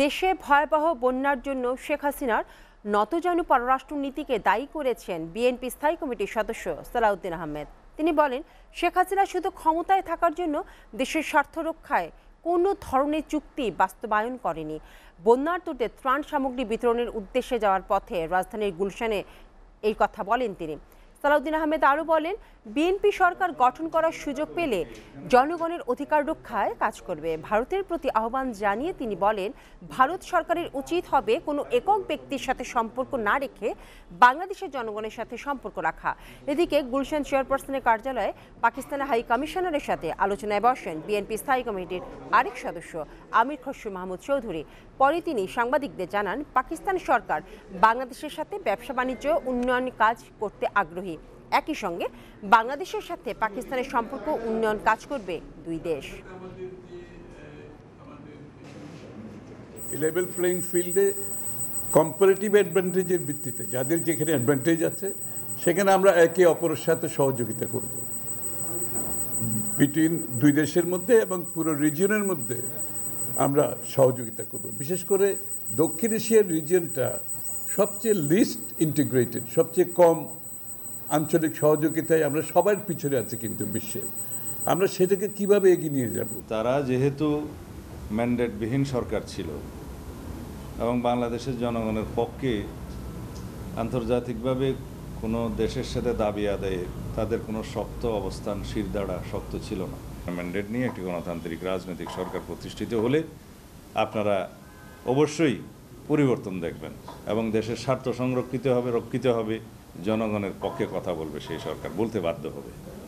দেশে ভয়াবহ বন্যার জন্য শেখ হাসিনার নতজানু পররাষ্ট্রনীতিকে দায়ী করেছেন বিএনপি স্থায়ী কমিটির সদস্য সালাউদ্দিন আহমেদ। তিনি বলেন, শেখ হাসিনা শুধু ক্ষমতায় থাকার জন্য দেশের স্বার্থ রক্ষায় কোনো ধরনের চুক্তি বাস্তবায়ন করেনি। বন্যার্তদের ত্রাণ সামগ্রী বিতরণের উদ্দেশ্যে যাওয়ার পথে রাজধানীর গুলশানে এই কথা বলেন তিনি। সালাউদ্দিন আহমেদ আরও বলেন, বিএনপি সরকার গঠন করার সুযোগ পেলে জনগণের অধিকার রক্ষায় কাজ করবে। ভারতের প্রতি আহ্বান জানিয়ে তিনি বলেন, ভারত সরকারের উচিত হবে কোনো একক ব্যক্তির সাথে সম্পর্ক না রেখে বাংলাদেশের জনগণের সাথে সম্পর্ক রাখা। এদিকে গুলশান চেয়ারপারসনের কার্যালয়ে পাকিস্তানের হাই কমিশনারের সাথে আলোচনায় বসেন বিএনপি স্থায়ী কমিটির আরেক সদস্য, আমির খসরু মাহমুদ চৌধুরী। পরে তিনি সাংবাদিকদের জানান, পাকিস্তান সরকার বাংলাদেশের সাথে ব্যবসা বাণিজ্য উন্নয়ন কাজ করতে আগ্রহী। একই সঙ্গে বাংলাদেশের সাথে পাকিস্তানের সম্পর্ক উন্নয়ন কাজ করবে দুই দেশ। লেভেল প্লেইং ফিল্ডে কম্পারেটিভ অ্যাডভান্টেজের ভিত্তিতে যাদের যেখানে অ্যাডভান্টেজ আছে, সেখানে আমরা একে অপরের সাথে সহযোগিতা করব। বিটুইন দুই দেশের মধ্যে এবং পুরো রিজিয়নের মধ্যে আমরা সহযোগিতা করব। বিশেষ করে দক্ষিণ এশিয়ার রিজিয়নটা সবচেয়ে লিস্ট ইন্টিগ্রেটেড সবচেয়ে কম আঞ্চলিক সহযোগিতায় আমরা সবার পিছনে আছি কিন্তু বিশ্বের আমরা সেটাকে কীভাবে এগিয়ে নিয়ে যাব? তারা যেহেতু ম্যান্ডেটবিহীন সরকার ছিল এবং বাংলাদেশের জনগণের পক্ষে আন্তর্জাতিকভাবে কোনো দেশের সাথে দাবি আদায়ে তাদের কোনো শক্ত অবস্থান, শিরদাঁড়া শক্ত ছিল না। ম্যান্ডেট নিয়ে একটি গণতান্ত্রিক রাজনৈতিক সরকার প্রতিষ্ঠিত হলে আপনারা অবশ্যই পরিবর্তন দেখবেন এবং দেশের স্বার্থ সংরক্ষিত হবে, রক্ষিত হবে। জনগণের পক্ষে কথা বলবে সেই সরকার বলতে বাধ্য হবে।